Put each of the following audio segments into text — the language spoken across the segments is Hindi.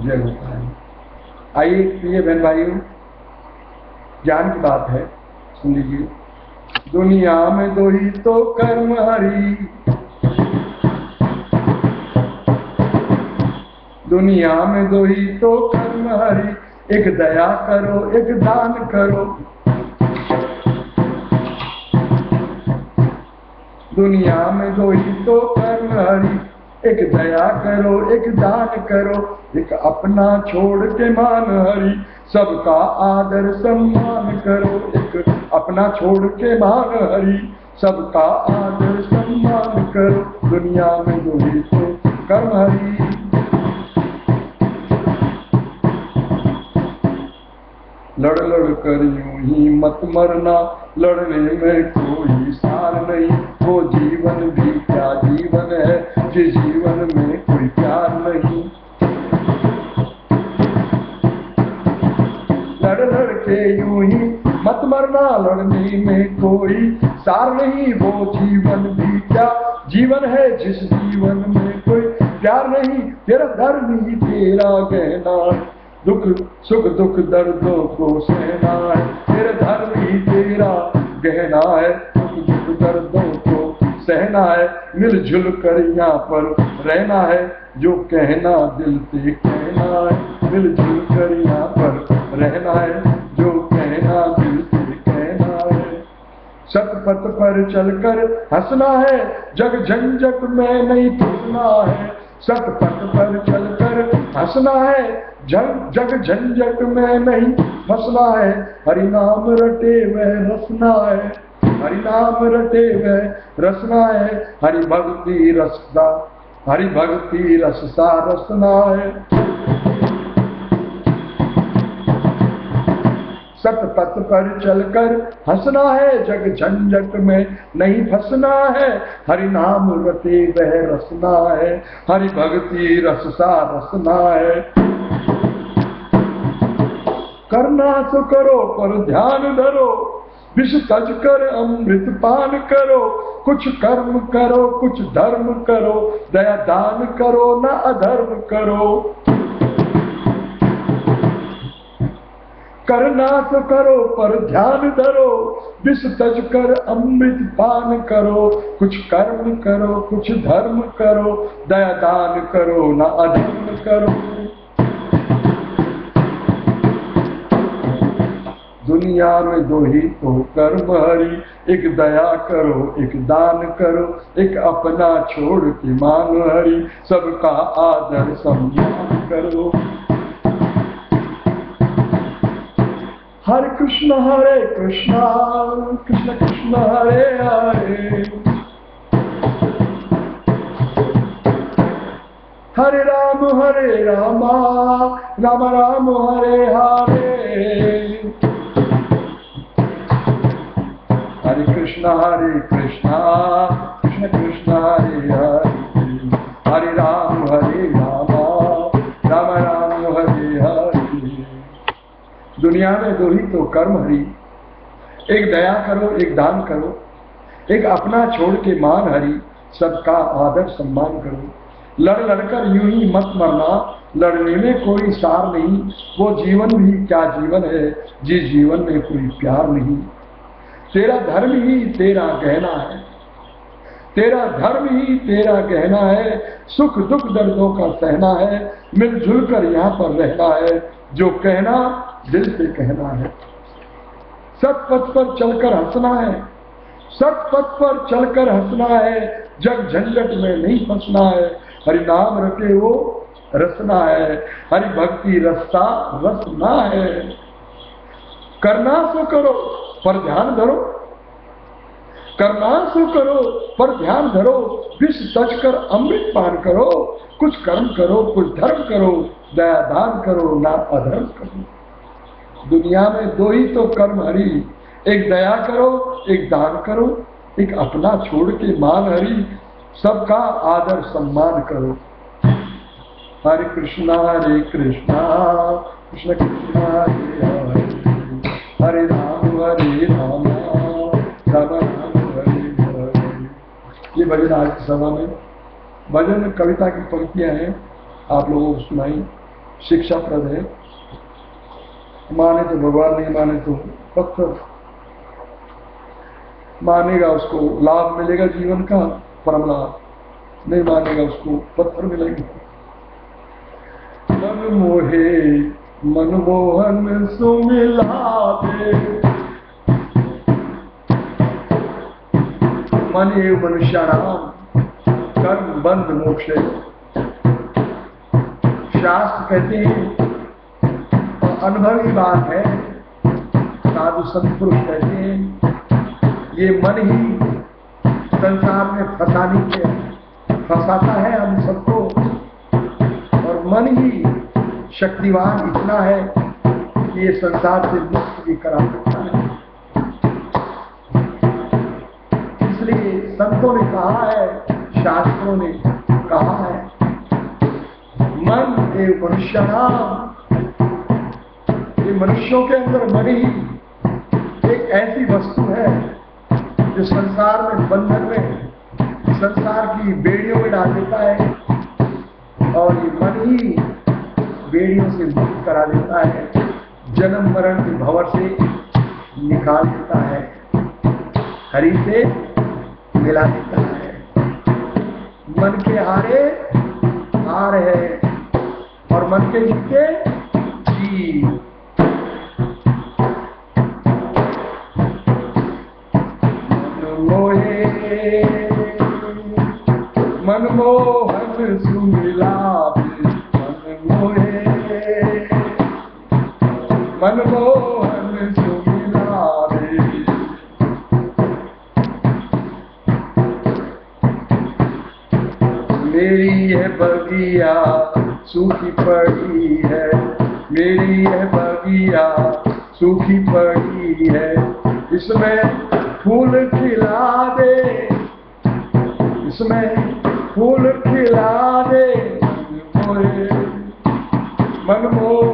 जय है आइए, प्रिय बहन भाइयों, ज्ञान की बात है, सुन लीजिए। दुनिया में दो ही तो कर्म हरी। दुनिया में दो ही तो कर्म हरी। एक दया करो, एक दान करो। दुनिया में दो ही तो कर्म हरी। एक दया करो, एक दान करो। एक अपना छोड़ के मान हरी, सबका आदर सम्मान करो। एक अपना छोड़ के मान हरी, सबका आदर सम्मान करो। दुनिया में दो ही कर्म हरी। लड़ लड़ कर यूँ ही मत मरना, लड़ने में कोई सार नहीं, वो जीवन भी क्या जिस जीवन में कोई प्यार नहीं। लड़ लड़ के यूँ ही मत मरना, लड़ने में कोई सार नहीं। वो जीवन भी क्या जीवन है जिस जीवन में कोई प्यार नहीं? तेरा धर्म ही तेरा गहना दुख, सुख, दुख, दर्दों को सहना है। तेरे धर्म ही तेरा गहना है, दुख दुख, दर्दों को सहना है, मिलजुल कर यहाँ पर रहना है, जो कहना दिल से कहना है, मिलजुल कर यहाँ पर रहना है, जो कहना दिल से कहना है। सतपथ पर चलकर हंसना है, जग झंझट में नहीं फंसना है। सतपथ पर चलकर हंसना है, जग जग झंझट में नहीं फंसना है। हरि नाम रटे वह हंसना है। हरि नाम रटे रसना है, हरि भक्ति रसदा हरि भक्ति रससा रसना है। सत पथ पर चलकर हंसना है, जग झंझट में नहीं फंसना है, हरि नाम रटे वह रसना है, हरि भक्ति रससा रसना है। करना तो करो पर ध्यान धरो विष तज कर अमृत पान करो, कुछ कर्म करो, कुछ धर्म करो, दया दान करो, न अधर्म करो। करना तो करो, पर ध्यान धरो, विष तज कर अमृत पान करो, कुछ कर्म करो, कुछ धर्म करो, दया दान करो, न अधर्म करो। दुनिया में दो ही तो कर्म हरी एक दया करो, एक दान करो, एक अपना छोड़ के मान हरी। सबका आदर सम्मान करो। हरे कृष्ण हरे कृष्ण कृष्ण कृष्ण हरे हरे। हरे राम, हरे रामा, राम राम, हरे हरे। हरे कृष्ण हरे कृष्ण कृष्ण कृष्ण हरे हरे हरे राम हरे राम राम राम हरे हरे दुनिया में दो ही तो कर्म हरी। एक दया करो, एक दान करो। एक अपना छोड़ के मान हरी। सबका आदर सम्मान करो। लड़ लड़कर यूँ ही मत मरना। लड़ने में कोई सार नहीं। वो जीवन भी क्या जीवन है? जिस जीवन में कोई प्यार नहीं। तेरा धर्म ही तेरा गहना है। तेरा धर्म ही तेरा गहना है। सुख दुख दर्दों का सहना है। मिलजुल कर यहाँ पर रहना है। जो कहना, दिल से कहना है। सतपथ पर चलकर हंसना है। सत पथ पर चलकर हंसना है। जग झंझट में नहीं फंसना है। हरि नाम रटे वो रसना है। हरि भक्ति रस्ता रसना है। करना सो करो। पर ध्यान धरो। करना सो करो, पर ध्यान धरो। विष तज कर अमृत पान करो। कुछ कर्म करो, कुछ धर्म करो। दया दान करो, ना अधर्म करो। दुनिया में दो ही तो कर्म हरी। एक दया करो, एक दान करो। एक अपना छोड़ के मान हरी। सबका आदर सम्मान करो। हरे कृष्णा हरे कृष्णा। कृष्ण कृष्णा, हरे हरे। हरे राम। हरे ये भजन आज की सभा में। भजन कविता की पंक्तियाँ हैं, आप लोगों को सुनाई। शिक्षा प्रद है। माने तो भगवान नहीं, माने तो पत्थर। मानेगा उसको लाभ मिलेगा जीवन का, परम लाभ। नहीं मानेगा उसको पत्थर मिलेगा। मन मोहे मनमोहन सुमिला मन एव मनुष्याणाम कर्म बंद मोक्ष शास्त्र कहते हैं, अनुभवी बात है, साधु संत पुरुष कहते हैं, ये मन ही संसार में फंसाने के फंसाता है हम सबको, और मन ही शक्तिवान इतना है कि ये संसार से मुक्त भी करा सकता संतों ने कहा है, शास्त्रों ने कहा है, मन एक मनुष्य ये मनुष्यों के अंदर मन एक ऐसी वस्तु है, जो संसार में बंधन में, संसार की बेड़ियों में डाल देता है, और ये मन ही बेड़ियों से मुक्त करा देता है, जन्म मरण के भवर से निकाल देता है। हरि से मिला देता है। मन के हारे हार है और मन के जीते जी मन मनमोहन सुमिला। मनमोहन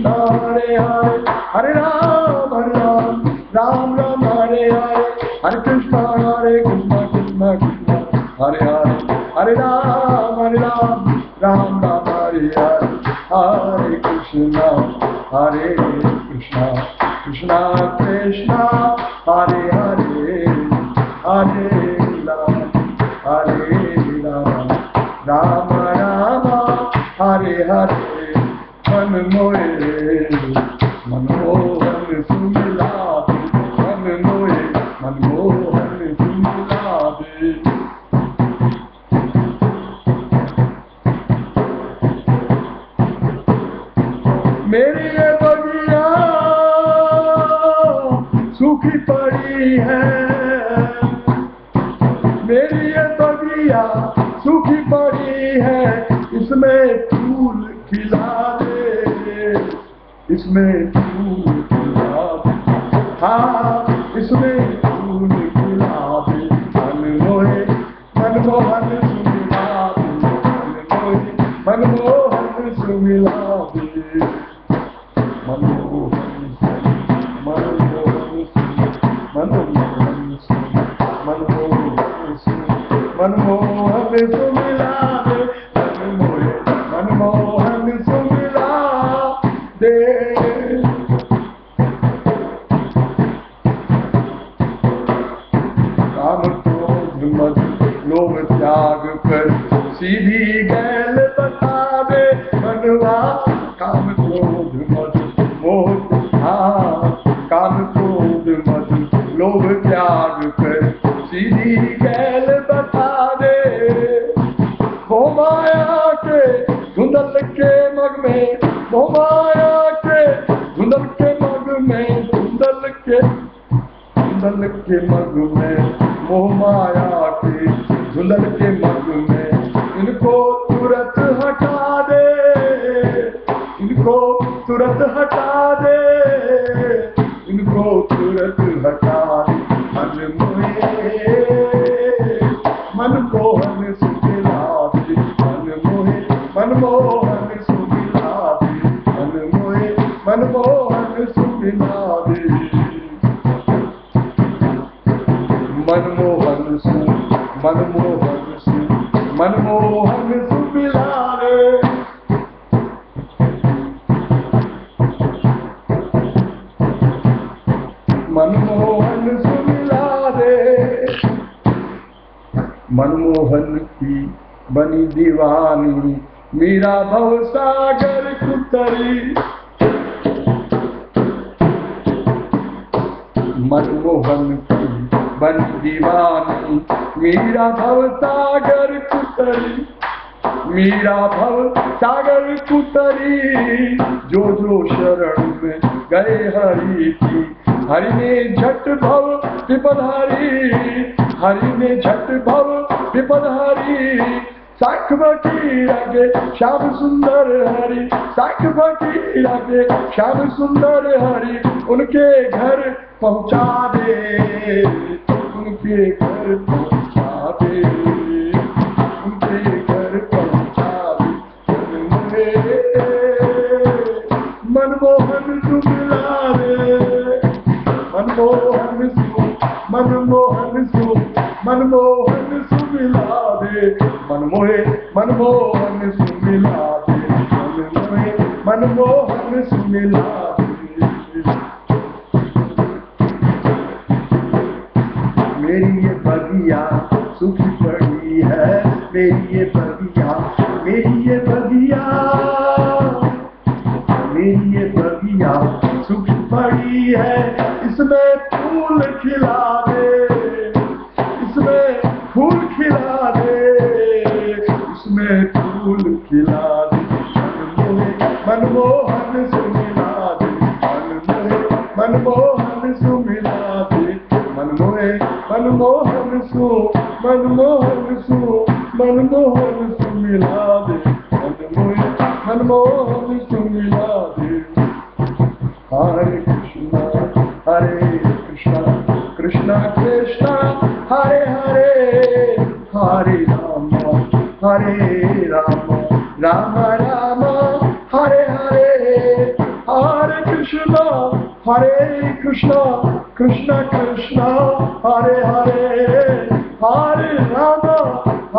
कृष्ण कृष्ण हरे हरे हरे राम हरे राम राम राम हरे हरे हरे कृष्णा हरे कृष्णा कृष्ण कृष्ण हरे हरे हरे राम हरे राम राम राम हरे हरे हरे कृष्णा हरे कृष्णा कृष्णा कृष्णा हरे हरे हरे राम हरे राम राम राम हरे हरे मन मोहे सूखी पड़ी है इसमें फूल खिला दे। इसमें फूल खिला दे। हाँ। मग में हो माया के धुंधल के मग में धुंधल के धुंधल के मग में मोह माया के धुंधल के मग मनमोहन की बनी दीवानी। मीरा भव सागर कुतरी मनमोहन की बन दीवानी। मीरा भव सागर कुतरी मीरा भव सागर कुतरी जो जो शरण में गए हरि की, हरि ने झट भव विपधारी हरि ने झट भव विपधारी साख फकीर लगे श्याम सुंदर हरि। साख लगे आगे, श्याम सुंदर हरि। उनके घर पहुँचा दे। उनके घर पहुँचा मनमोहे मनमोहन सुमिला मनमोहन सु मनमोहन सुमिला दे मनमोहे मनमोहन सुमिला दे हरे कृष्णा हरे कृष्णा कृष्णा कृष्णा हरे हरे हरे राम हरे राम राम राम हरे हरे हरे कृष्णा हरे कृष्णा कृष्णा कृष्णा हरे हरे हरे राम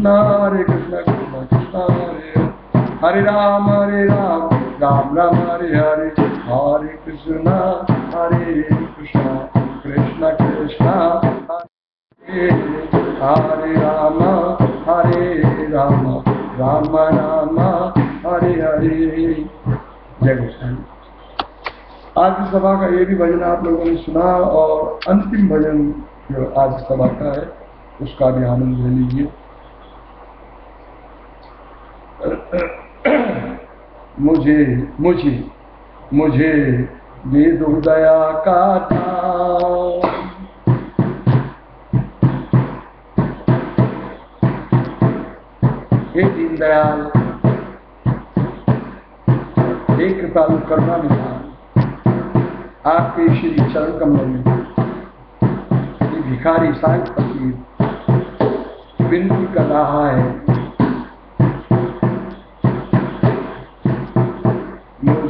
कृष्णा, हरे कृष्णा कृष्णा कृष्णा, हरे। हरे हरे राम हरे राम राम राम, हरे हरे। हरे कृष्णा हरे कृष्णा कृष्णा कृष्णा हरे राम हरे राम राम राम, हरे हरे। जय गोस्वामी। आज की सभा का ये भी भजन आप लोगों ने सुना और अंतिम भजन जो आज सभा का है, उसका भी आनंद ले लीजिए। मुझे मुझे मुझे दे दो दया का दान दीनदयाल हे कृपालु करुणा निधान आपके श्री चरण कमलों में भिखारी साहिब फकीर विनती कर रहा है।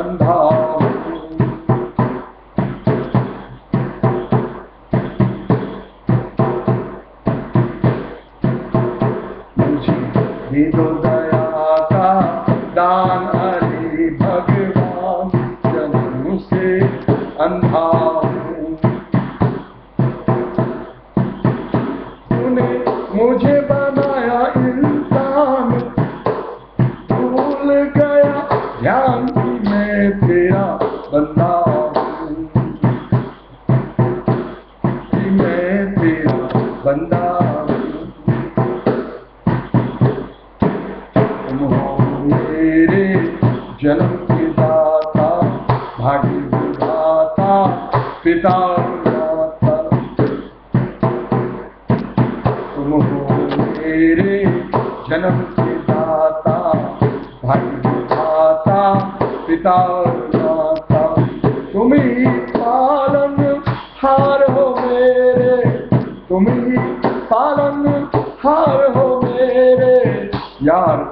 अंधा तुम मेरे जन्म के दाता, भाई विधाता पिता माता तुम ही पालन हार हो मेरे तुम ही पालन हार हो मेरे, यार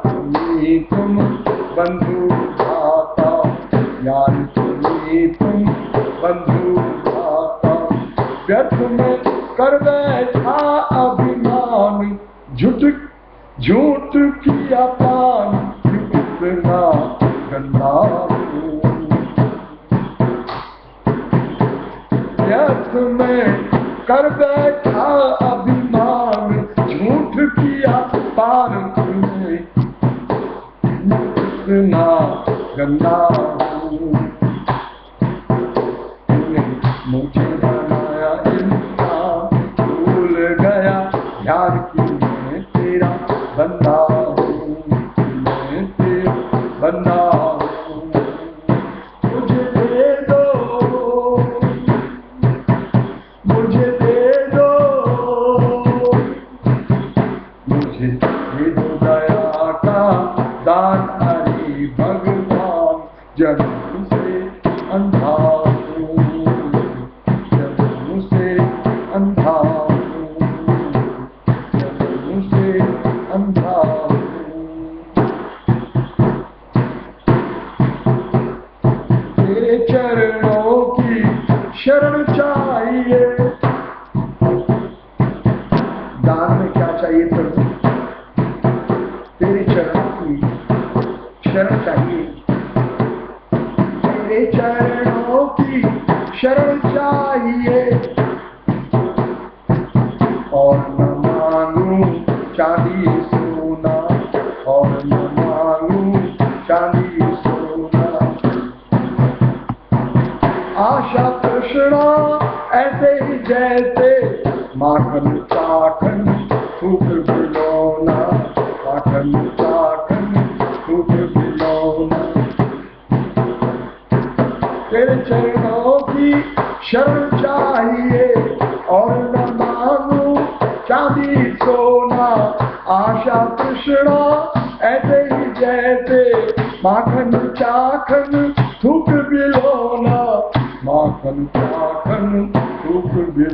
तेरे चरणों की शरण चाहिए तेरे चरणों सुख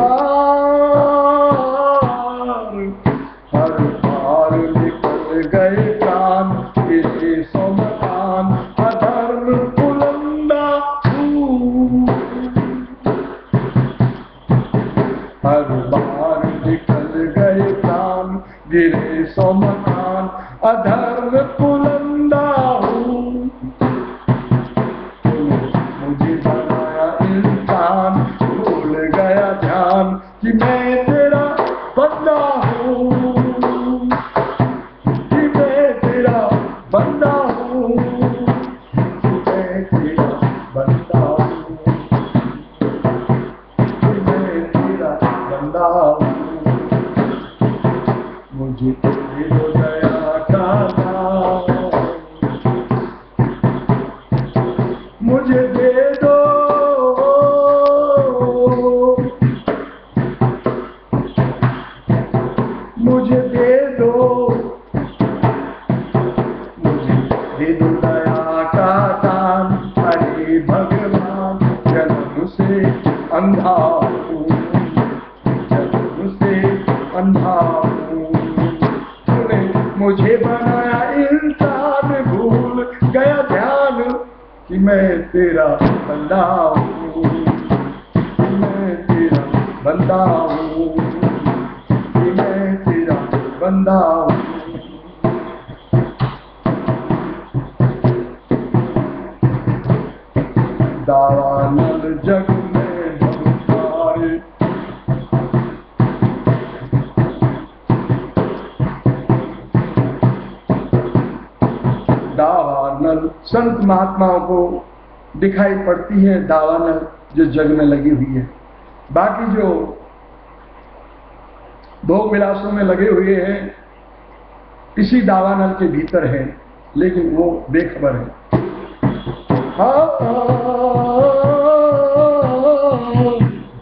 मुझे तेरी महात्माओं को दिखाई पड़ती है दावानल जो जग में लगी हुई है। बाकी जो भोग विलासों में लगे हुए हैं, इसी दावानल के भीतर है, लेकिन वो बेखबर है।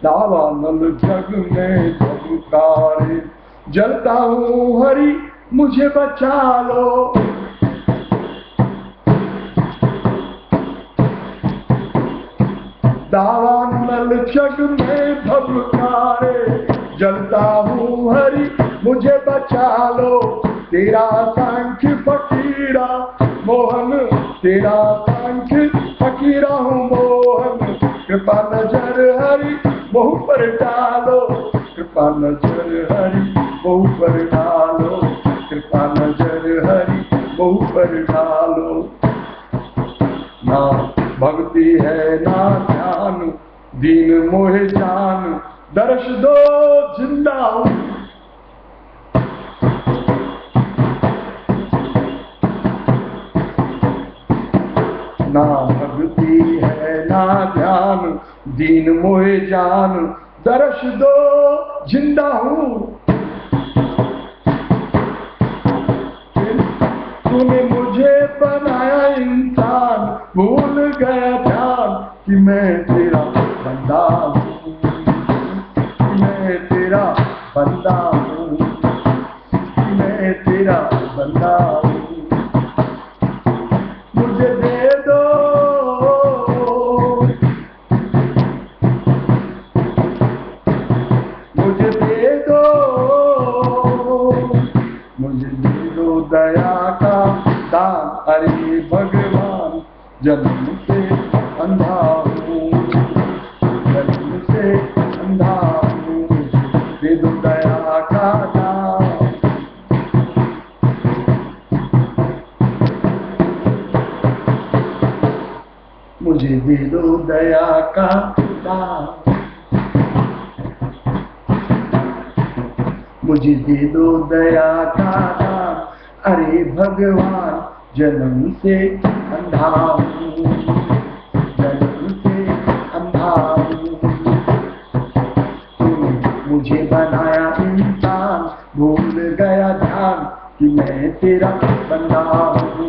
दावानल जग में जलता हूँ हरि, मुझे बचा लो। दावानल जग में भबकारे जलता हूँ हरि, मुझे बचा लो। तेरा सांख्य फकीरा, मोहन, तेरा सांख्य फकीरा हूँ मोहन। कृपा नज़र हरि बहु पर डालो। कृपा नज़र हरि बहु पर डालो। कृपा नज़र हरि बहु पर डालो। ना भक्ति है ना ध्यान? दीन मोहे जान। दर्श दो ज़िंदा हूँ। ना भक्ति है ना ध्यान। दीन मोहे जान। दर्श दो ज़िंदा हूँ। तूने मुझे बनाया इंसान। भूल गया ध्यान कि मैं तेरा बंदा दे दया का नाम अरे भगवान, जन्म से अंधा जन्म से अंधा मुझे बनाया इंसान। भूल गया ध्यान कि मैं तेरा बंदा हूँ।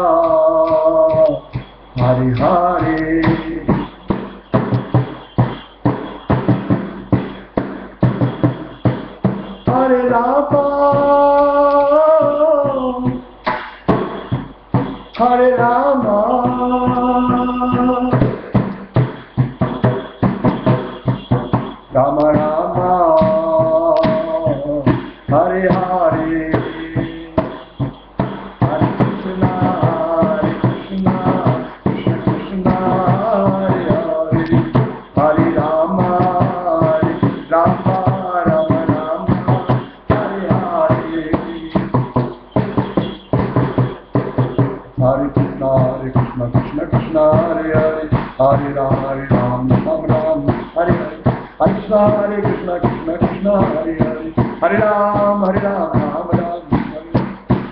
हरे रामा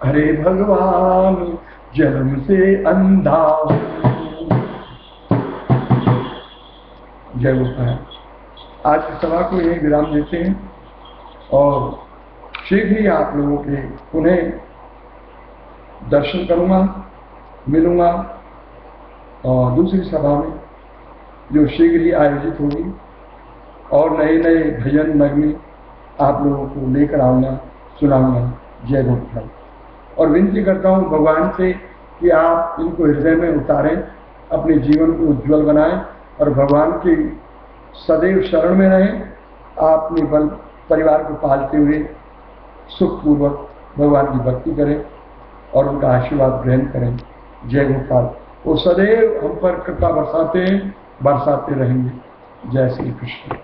अरे भगवान, जन्म से अंधा जय गोपाल। आज की सभा को यही विराम देते हैं और शीघ्र ही आप लोगों के पुनः दर्शन करूँगा, मिलूँगा और दूसरी सभा में जो शीघ्र ही आयोजित होगी और नए नए भजन नगमी आप लोगों को लेकर आऊँगा, सुनाऊँगा। जय गोपाल। और विनती करता हूँ भगवान से कि आप इनको हृदय में उतारें, अपने जीवन को उज्जवल बनाएँ और भगवान की सदैव शरण में रहें। आप अपने बल परिवार को पालते हुए सुखपूर्वक भगवान की भक्ति करें और उनका आशीर्वाद ग्रहण करें। जय गोपाल। वो सदैव हम पर कृपा बरसाते हैं, बरसाते रहेंगे। जय श्री कृष्ण।